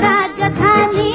राजधानी।